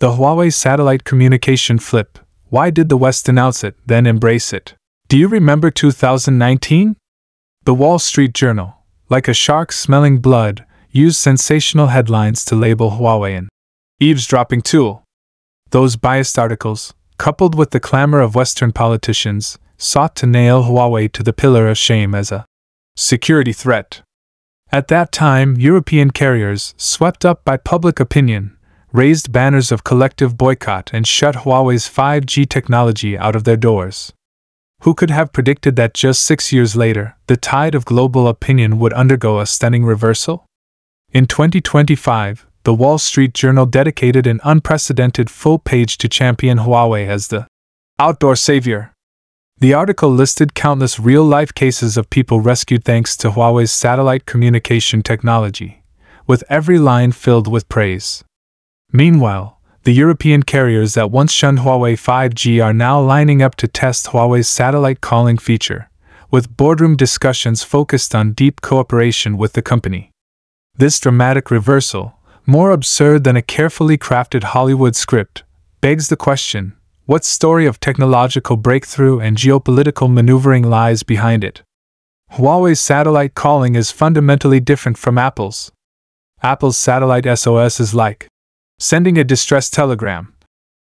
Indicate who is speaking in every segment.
Speaker 1: The Huawei satellite communication flip. Why did the West announce it, then embrace it? Do you remember 2019? The Wall Street Journal, like a shark smelling blood, used sensational headlines to label Huawei an eavesdropping tool. Those biased articles, coupled with the clamor of Western politicians, sought to nail Huawei to the pillar of shame as a security threat. At that time, European carriers, swept up by public opinion, raised banners of collective boycott and shut Huawei's 5G technology out of their doors. Who could have predicted that just six years later, the tide of global opinion would undergo a stunning reversal? In 2025, the Wall Street Journal dedicated an unprecedented full page to champion Huawei as the outdoor savior. The article listed countless real life cases of people rescued thanks to Huawei's satellite communication technology, with every line filled with praise. Meanwhile, the European carriers that once shunned Huawei 5G are now lining up to test Huawei's satellite calling feature, with boardroom discussions focused on deep cooperation with the company. This dramatic reversal, more absurd than a carefully crafted Hollywood script, begs the question what story of technological breakthrough and geopolitical maneuvering lies behind it? Huawei's satellite calling is fundamentally different from Apple's. Apple's satellite SOS is like Sending a distress telegram.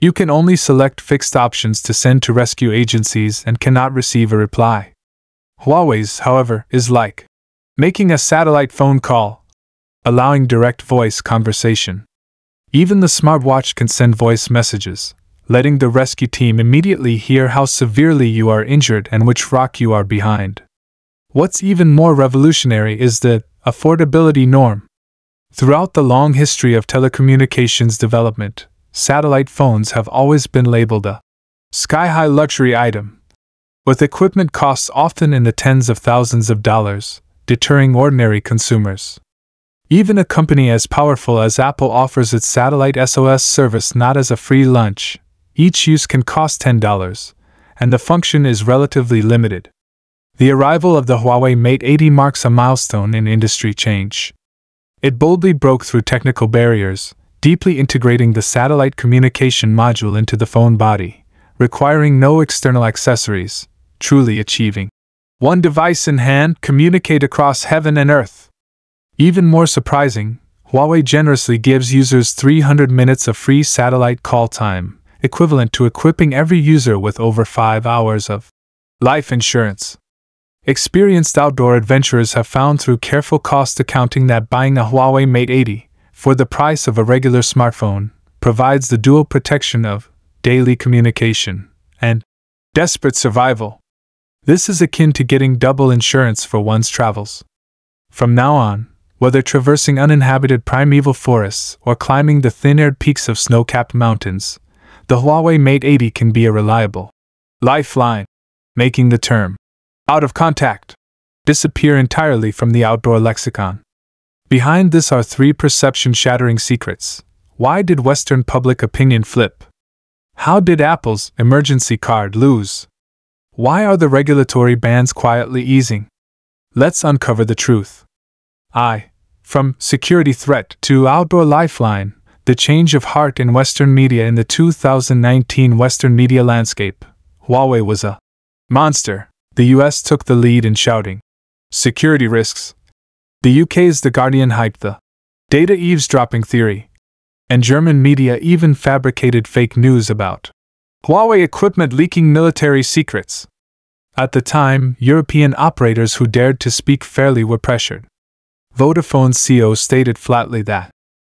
Speaker 1: You can only select fixed options to send to rescue agencies and cannot receive a reply. Huawei's, however, is like making a satellite phone call, allowing direct voice conversation. Even the smartwatch can send voice messages, letting the rescue team immediately hear how severely you are injured and which rock you are behind. What's even more revolutionary is the affordability norm. Throughout the long history of telecommunications development, satellite phones have always been labeled a sky high luxury item, with equipment costs often in the tens of thousands of dollars, deterring ordinary consumers. Even a company as powerful as Apple offers its satellite SOS service not as a free lunch. Each use can cost $10, and the function is relatively limited. The arrival of the Huawei Mate 80 marks a milestone in industry change. It boldly broke through technical barriers, deeply integrating the satellite communication module into the phone body, requiring no external accessories, truly achieving one device in hand communicate across heaven and earth. Even more surprising, Huawei generously gives users 300 minutes of free satellite call time, equivalent to equipping every user with over 5 hours of life insurance. Experienced outdoor adventurers have found through careful cost accounting that buying a Huawei Mate 80 for the price of a regular smartphone provides the dual protection of daily communication and desperate survival. This is akin to getting double insurance for one's travels. From now on, whether traversing uninhabited primeval forests or climbing the thin aired peaks of snow capped mountains, the Huawei Mate 80 can be a reliable lifeline, making the term out of contact, disappear entirely from the outdoor lexicon. Behind this are three perception shattering secrets. Why did Western public opinion flip? How did Apple's emergency card lose? Why are the regulatory bans quietly easing? Let's uncover the truth. I. From security threat to outdoor lifeline, the change of heart in Western media in the 2019 Western media landscape. Huawei was a monster, the US took the lead in shouting, Security risks. The UK's The Guardian hyped the data eavesdropping theory, and German media even fabricated fake news about Huawei equipment leaking military secrets. At the time, European operators who dared to speak fairly were pressured. Vodafone's CEO stated flatly that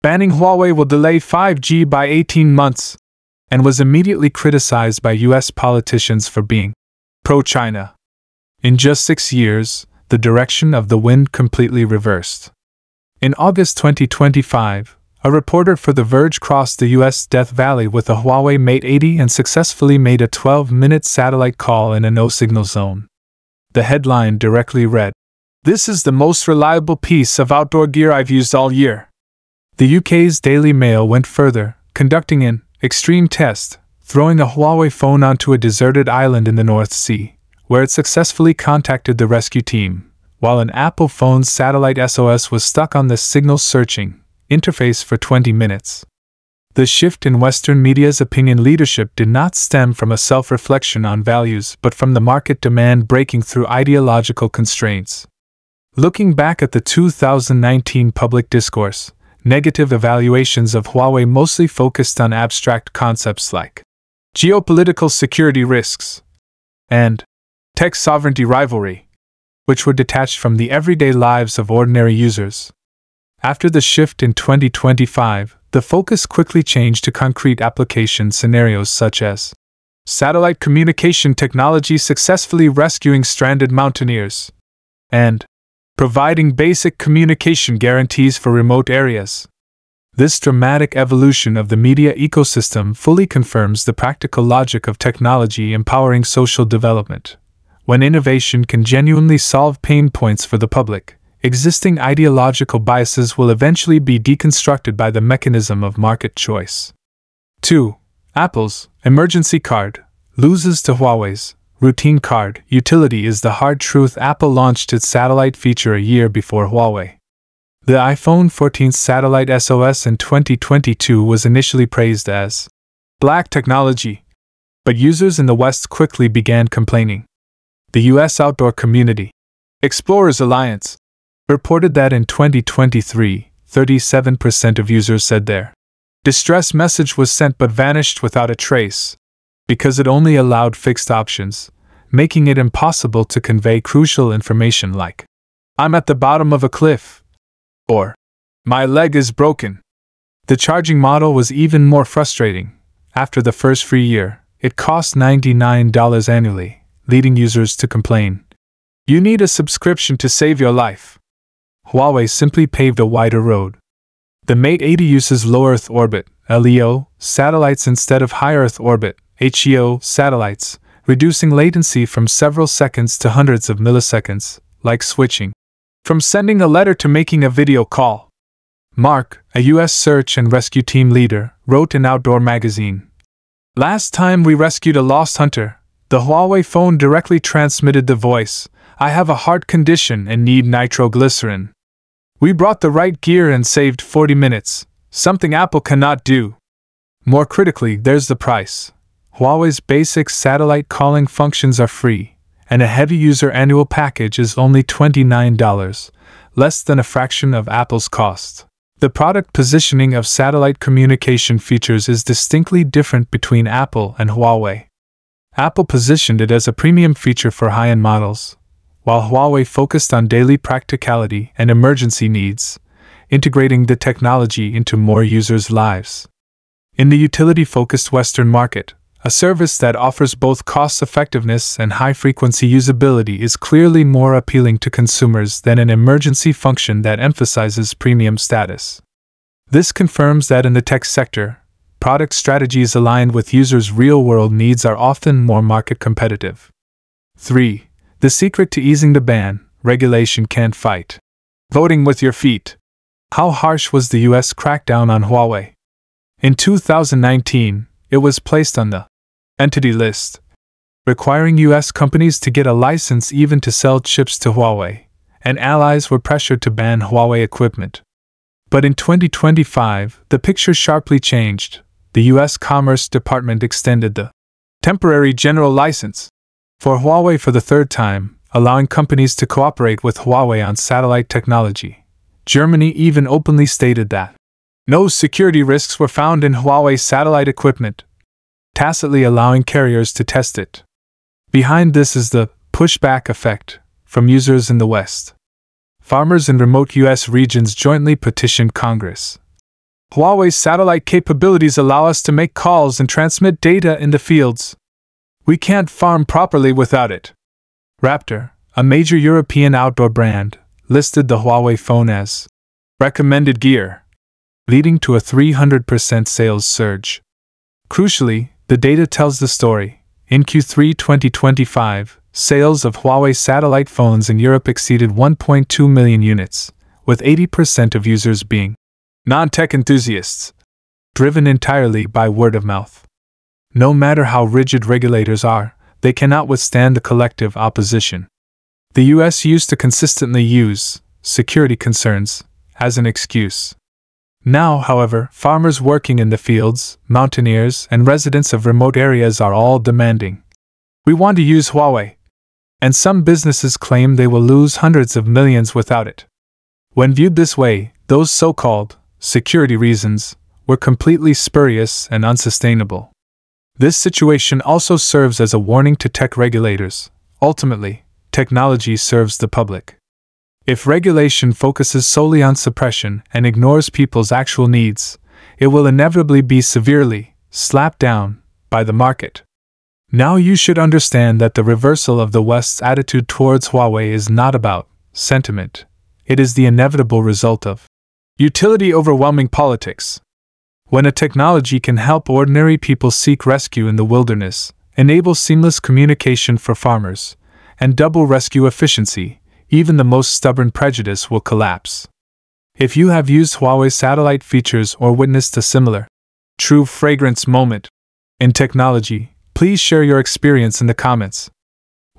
Speaker 1: banning Huawei will delay 5G by 18 months, and was immediately criticized by US politicians for being pro China. In just six years, the direction of the wind completely reversed. In August 2025, a reporter for The Verge crossed the U.S. Death Valley with a Huawei Mate 80 and successfully made a 12 minute satellite call in a no signal zone. The headline directly read This is the most reliable piece of outdoor gear I've used all year. The UK's Daily Mail went further, conducting an extreme test, throwing a Huawei phone onto a deserted island in the North Sea where it successfully contacted the rescue team, while an Apple phone's satellite SOS was stuck on the signal searching interface for 20 minutes. The shift in Western media's opinion leadership did not stem from a self reflection on values but from the market demand breaking through ideological constraints. Looking back at the 2019 public discourse, negative evaluations of Huawei mostly focused on abstract concepts like geopolitical security risks and tech sovereignty rivalry, which were detached from the everyday lives of ordinary users. After the shift in 2025, the focus quickly changed to concrete application scenarios such as satellite communication technology successfully rescuing stranded mountaineers, and providing basic communication guarantees for remote areas. This dramatic evolution of the media ecosystem fully confirms the practical logic of technology empowering social development. When innovation can genuinely solve pain points for the public, existing ideological biases will eventually be deconstructed by the mechanism of market choice. 2. Apple's emergency card loses to Huawei's routine card utility is the hard truth Apple launched its satellite feature a year before Huawei. The iPhone 14's satellite SOS in 2022 was initially praised as black technology, but users in the West quickly began complaining. The US outdoor community, Explorers Alliance, reported that in 2023, 37% of users said their distress message was sent but vanished without a trace, because it only allowed fixed options, making it impossible to convey crucial information like, I'm at the bottom of a cliff, or My leg is broken. The charging model was even more frustrating. After the first free year, it cost $99 annually, leading users to complain. You need a subscription to save your life. Huawei simply paved a wider road. The Mate 80 uses low Earth orbit (LEO) satellites instead of high Earth orbit (HEO) satellites, reducing latency from several seconds to hundreds of milliseconds, like switching from sending a letter to making a video call. Mark, a US search and rescue team leader, wrote in Outdoor magazine Last time we rescued a lost hunter, the Huawei phone directly transmitted the voice I have a heart condition and need nitroglycerin. We brought the right gear and saved 40 minutes, something Apple cannot do. More critically, there's the price. Huawei's basic satellite calling functions are free, and a heavy user annual package is only $29, less than a fraction of Apple's cost. The product positioning of satellite communication features is distinctly different between Apple and Huawei. Apple positioned it as a premium feature for high end models, while Huawei focused on daily practicality and emergency needs, integrating the technology into more users' lives. In the utility focused Western market, a service that offers both cost effectiveness and high frequency usability is clearly more appealing to consumers than an emergency function that emphasizes premium status. This confirms that in the tech sector, product strategies aligned with users' real world needs are often more market competitive. 3. The secret to easing the ban regulation can't fight. Voting with your feet. How harsh was the US crackdown on Huawei? In 2019, it was placed on the Entity List, requiring US companies to get a license even to sell chips to Huawei, and allies were pressured to ban Huawei equipment. But in 2025, the picture sharply changed. The US Commerce Department extended the temporary general license for Huawei for the third time, allowing companies to cooperate with Huawei on satellite technology. Germany even openly stated that no security risks were found in Huawei satellite equipment, tacitly allowing carriers to test it. Behind this is the pushback effect from users in the West. Farmers in remote U.S. regions jointly petitioned Congress. Huawei's satellite capabilities allow us to make calls and transmit data in the fields, we can't farm properly without it. Raptor, a major European outdoor brand, listed the Huawei phone as recommended gear, leading to a 300% sales surge. Crucially, the data tells the story. In Q3 2025, sales of Huawei satellite phones in Europe exceeded 1.2 million units, with 80% of users being non tech enthusiasts, driven entirely by word of mouth. No matter how rigid regulators are, they cannot withstand the collective opposition. The US used to consistently use security concerns as an excuse. Now, however, farmers working in the fields, mountaineers, and residents of remote areas are all demanding. We want to use Huawei. And some businesses claim they will lose hundreds of millions without it. When viewed this way, those so called security reasons were completely spurious and unsustainable. This situation also serves as a warning to tech regulators. Ultimately, technology serves the public. If regulation focuses solely on suppression and ignores people's actual needs, it will inevitably be severely slapped down by the market. Now you should understand that the reversal of the West's attitude towards Huawei is not about sentiment, it is the inevitable result of utility overwhelming politics. When a technology can help ordinary people seek rescue in the wilderness, enable seamless communication for farmers, and double rescue efficiency, even the most stubborn prejudice will collapse. If you have used Huawei satellite features or witnessed a similar true fragrance moment in technology, please share your experience in the comments.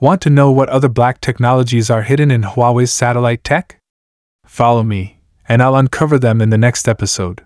Speaker 1: Want to know what other black technologies are hidden in Huawei's satellite tech? Follow me, and I'll uncover them in the next episode.